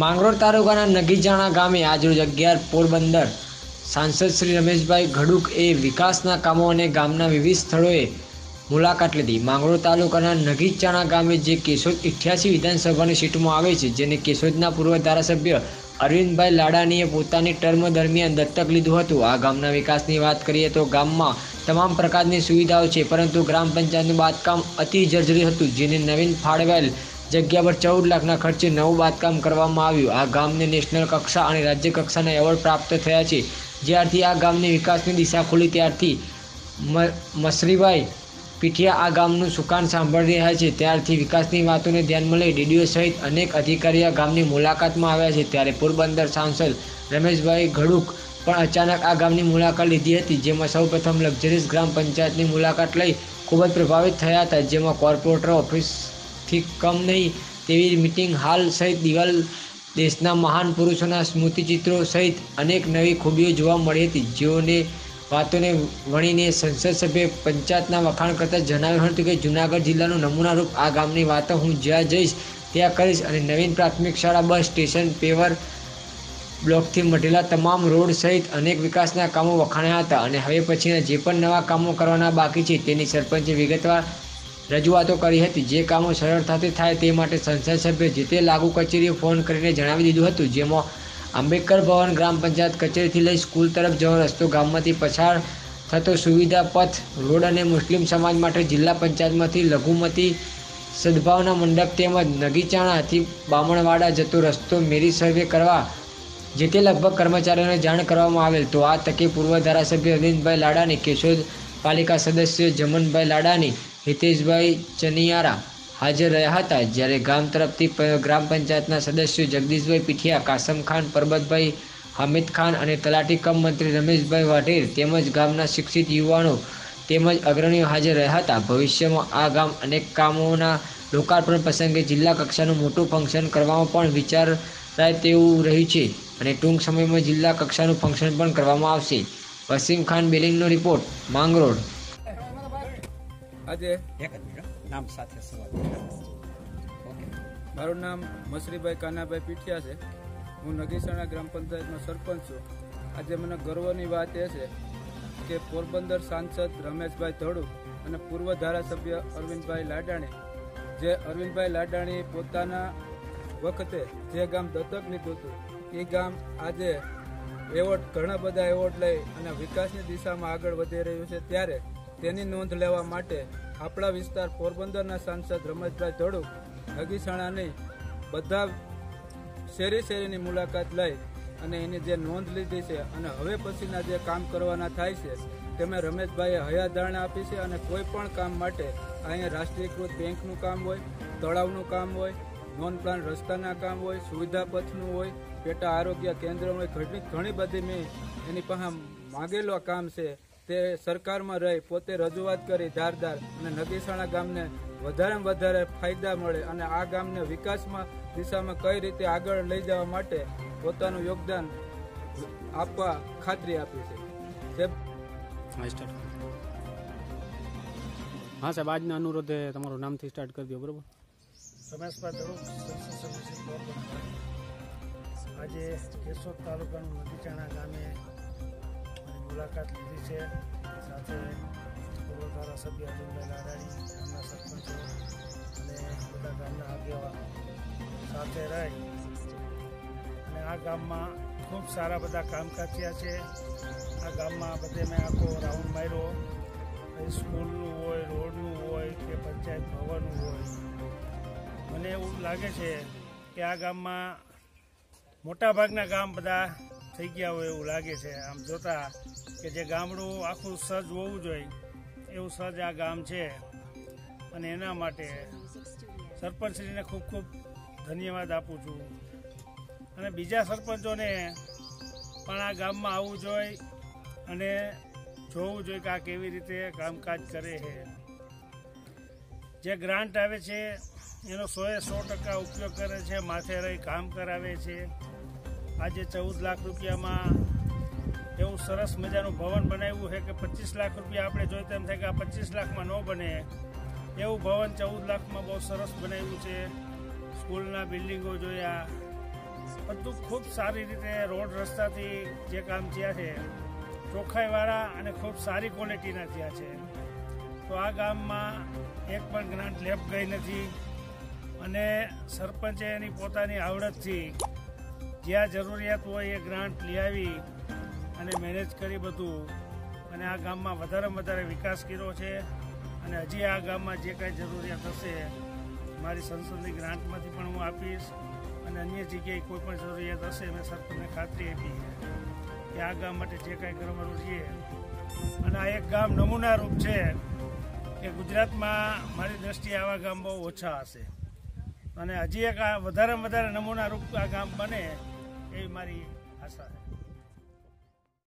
માંગરોળ તાલુકાના નગીજાણા ગામે આજરોજ અગિયાર પોરબંદર સાંસદ શ્રી રમેશભાઈ ઘડુક એ વિકાસના કામો અને ગામના વિવિધ સ્થળોએ મુલાકાત લીધી. માંગરોળ તાલુકાના નગીચાણા ગામે જે કેશોદ ઇઠ્યાસી વિધાનસભાની સીટમાં આવે છે, જેને કેશોદના પૂર્વ ધારાસભ્ય અરવિંદભાઈ લાડાણીએ પોતાની ટર્મ દરમિયાન દત્તક લીધું હતું. આ ગામના વિકાસની વાત કરીએ તો ગામમાં તમામ પ્રકારની સુવિધાઓ છે, પરંતુ ગ્રામ પંચાયતનું બાંધકામ અતિ જર્જરી હતું, જેને નવીન ફાળવેલ જગ્યા પર ચૌદ લાખના ખર્ચે નવું બાંધકામ કરવામાં આવ્યું. આ ગામને નેશનલ કક્ષા અને રાજ્ય કક્ષાના એવોર્ડ પ્રાપ્ત થયા છે. જ્યારથી આ ગામની વિકાસની દિશા ખુલી, ત્યારથી મસરીભાઈ પીઠિયા આ ગામનું સુકાન સાંભળી રહ્યા છે. ત્યારથી વિકાસની વાતોને ધ્યાનમાં લઈ ડીડીઓ સહિત અનેક અધિકારીઓ આ ગામની મુલાકાતમાં આવ્યા છે. ત્યારે પોરબંદર સાંસદ રમેશભાઈ ઘડુક પણ અચાનક આ ગામની મુલાકાત લીધી હતી, જેમાં સૌપ્રથમ લક્ઝરીસ ગ્રામ પંચાયતની મુલાકાત લઈ ખૂબ જ પ્રભાવિત થયા હતા, જેમાં કોર્પોરેટર ઓફિસથી કમ નહીં તેવી મિટિંગ હાલ સહિત દિવાલ દેશના મહાન પુરુષોના સ્મૃતિચિત્રો સહિત અનેક નવી ખૂબીઓ જોવા મળી હતી. જેઓને વાતોને વણીને સંસદ સભ્ય પંચાયતના વખાણ કરતાં જણાવ્યું હતું કે જૂનાગઢ જિલ્લાનું નમૂનારૂપ આ ગામની વાતો હું જ્યાં જઈશ ત્યાં કરીશ અને નવીન પ્રાથમિક શાળા, બસ સ્ટેશન, પેવર બ્લોકથી મઢેલા તમામ રોડ સહિત અનેક વિકાસના કામો વખાણ્યા હતા. અને હવે પછીના જે પણ નવા કામો કરવાના બાકી છે તેની સરપંચે વિગતવાર રજૂઆતો કરી હતી. જે કામો સરળતાથી થાય તે માટે સંસદ સભ્ય જે તે લાગુ કચેરીએ ફોન કરીને જણાવી દીધું હતું, જેમાં આંબેડકર ભવન ગ્રામ પંચાયત કચેરીથી લઈ સ્કૂલ તરફ જવાનો રસ્તો, ગામમાંથી પસાર થતો સુવિધા પથ, રોડ અને મુસ્લિમ સમાજ માટે જિલ્લા પંચાયતમાંથી લઘુમતી સદભાવના મંડપ તેમજ નગીચાણાથી બામણવાડા જતો રસ્તો મેરી સર્વે કરવા, જે તે લગભગ કર્મચારીઓને જાણ કરવામાં આવેલ. તો આ તકે પૂર્વ ધારાસભ્ય અરવિંદભાઈ લાડાની કેશોદ પાલિકા સદસ્ય જમનભાઈ લાડાની હિતેશભાઈ ચનિયારા હાજર રહ્યા હતા જ્યારે ગામ તરફથી ગ્રામ પંચાયતના સદસ્યો જગદીશભાઈ પીઠિયા, કાસમ ખાન, પરબતભાઈ હામિદ ખાન અને તલાટી કમ મંત્રી રમેશભાઈ વાઢેર તેમજ ગામના શિક્ષિત યુવાનો તેમજ અગ્રણીઓ હાજર રહ્યા હતા. ભવિષ્યમાં આ ગામ અનેક કામોના લોકાર્પણ પ્રસંગે જિલ્લા કક્ષાનું મોટું ફંક્શન કરવામાં પણ વિચારાય તેવું રહ્યું છે અને ટૂંક સમયમાં જિલ્લા કક્ષાનું ફંક્શન પણ કરવામાં આવશે. વસીમ ખાન બેલિંગનો રિપોર્ટ માંગરોળ. આજે? એક જ મિનિટ નામ સાથે સવાલ ઓકે. મારું નામ મસરીભાઈ કાનાભાઈ પીઠિયા છે. હું નગીસાણા ગ્રામ પંચાયતનો સરપંચ છું. આજે મને ગર્વની વાત એ છે કે પોરબંદર સાંસદ રમેશભાઈ ધડુ અને પૂર્વ ધારાસભ્ય અરવિંદભાઈ લાડાણી જે અરવિંદભાઈ લાડાણી પોતાના વખતે જે ગામ દત્તક લીધું હતું એ ગામ આજે એવોર્ડ ઘણા બધા એવોર્ડ લઈ અને વિકાસની દિશામાં આગળ વધી રહ્યું છે ત્યારે તેની નોંધ લેવા માટે આપણા વિસ્તાર પોરબંદરના સાંસદ રમેશભાઈ ધડુક નગીસાણા બધા શેરી શેરીની મુલાકાત લઈ અને એની જે નોંધ લીધી છે અને હવે પછીના જે કામ કરવાના થાય છે, તેમાં રમેશભાઈએ હયાધારણા આપી છે અને કોઈ પણ કામ માટે અહીંયા રાષ્ટ્રીયકૃત બેંકનું કામ હોય, તળાવનું કામ હોય, નોન પ્લાન રસ્તાના કામ હોય, સુવિધા પથનું હોય, પેટા આરોગ્ય કેન્દ્ર હોય ઘણી ઘણી બધી મેં એની પાસે માગેલો કામ છે. તે સરકારમાં રહી પોતે રજૂઆત કરી ધારદાર અને નગીસાણા ગામને વધારેમાં વધારે ફાયદા મળે અને આ ગામને વિકાસમાં દિશામાં કઈ રીતે આગળ લઈ જવા માટે પોતાનું યોગદાન આપવા ખાતરી આપી છે. હા સાહેબ આજના અનુરોધે તમારું નામથી સ્ટાર્ટ કરી દો બરોબર? આજે કેશોદ તાલુકાનું નદીચાણા ગામે મુલાકાત લીધી છે. સાથે પૂર્વ ધારાસભ્ય અર્જુનભાઈ લાડાણી ગામના સરપંચો અને બધા ગામના આગેવાનો સાથે રહી અને આ ગામમાં ખૂબ સારા બધા કામકાજ થયા છે. આ ગામમાં બધે મેં આખો રાઉન્ડ માર્યો. સ્કૂલનું હોય, રોડનું હોય કે પંચાયત ભવનનું હોય. મને એવું લાગે છે કે આ ગામમાં મોટા ભાગના ગામ બધા થઈ ગયા હોય એવું લાગે છે. આમ જોતા કે જે ગામડું આખું સજ હોવું જોઈએ, એવું સજ આ ગામ છે. અને એના માટે સરપંચશ્રીને ખૂબ ખૂબ ધન્યવાદ આપું છું. અને બીજા સરપંચોને પણ આ ગામમાં આવવું જોઈએ અને જોવું જોઈએ કે આ કેવી રીતે કામકાજ કરે છે. જે ગ્રાન્ટ આવે છે, એનો સોએ સો ટકા ઉપયોગ કરે છે, માથે રહી કામ કરાવે છે. આજે ચૌદ લાખ રૂપિયામાં એવું સરસ મજાનું ભવન બનાવ્યું છે કે પચીસ લાખ રૂપિયા આપણે જોઈએ તેમ થાય કે આ પચીસ લાખમાં ન બને. એવું ભવન ચૌદ લાખમાં બહુ સરસ બનાવ્યું છે. સ્કૂલના બિલ્ડિંગો જોયા. બધું ખૂબ સારી રીતે રોડ રસ્તાથી જે કામ થયા છે ચોખ્ખાઈવાળા અને ખૂબ સારી ક્વોલિટીના થયા છે. તો આ ગામમાં એક પણ ગ્રાન્ટ લેપ ગઈ નથી અને સરપંચે એની પોતાની આવડતથી જ્યાં જરૂરિયાત હોય એ ગ્રાન્ટ લઈ આવી અને મેનેજ કરી બધું. અને આ ગામમાં વધારેમાં વધારે વિકાસ કર્યો છે. અને હજી આ ગામમાં જે કાંઈ જરૂરિયાત હશે, મારી સંસદની ગ્રાન્ટમાંથી પણ હું આપીશ. અને અન્ય જગ્યાએ કોઈ પણ જરૂરિયાત હશે, મેં સરકારને ખાતરી આપી છે કે આ ગામ માટે જે કાંઈ કરવાનું છે. અને આ એક ગામ નમૂનારૂપ છે કે ગુજરાતમાં મારી દ્રષ્ટિએ આવા ગામ બહુ ઓછા હશે. અને હજી એક આ વધારેમાં વધારે નમૂનારૂપ આ ગામ બને એવી મારી આશા છે.